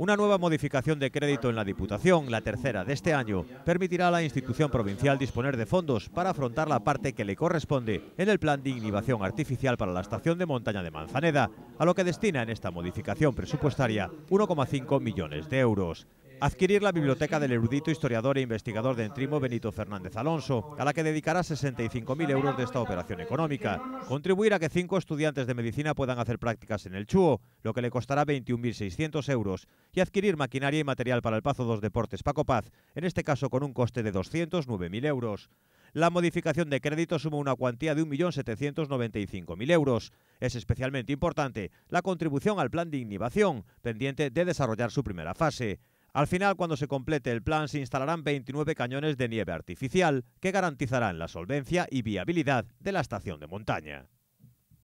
Una nueva modificación de crédito en la Diputación, la tercera de este año, permitirá a la institución provincial disponer de fondos para afrontar la parte que le corresponde en el plan de inhibición artificial para la estación de montaña de Manzaneda, a lo que destina en esta modificación presupuestaria 1,5 millones de euros adquirir la biblioteca del erudito historiador e investigador de Entrimo Benito Fernández Alonso, a la que dedicará 65.000 euros de esta operación económica, contribuir a que cinco estudiantes de medicina puedan hacer prácticas en el CHUO, lo que le costará 21.600 euros, y adquirir maquinaria y material para el Pazo dos Deportes Paco Paz, en este caso con un coste de 209.000 euros. La modificación de crédito suma una cuantía de 1.795.000 euros. Es especialmente importante la contribución al plan de innovación, pendiente de desarrollar su primera fase. Al final, cuando se complete el plan, se instalarán 29 cañones de nieve artificial que garantizarán la solvencia y viabilidad de la estación de montaña.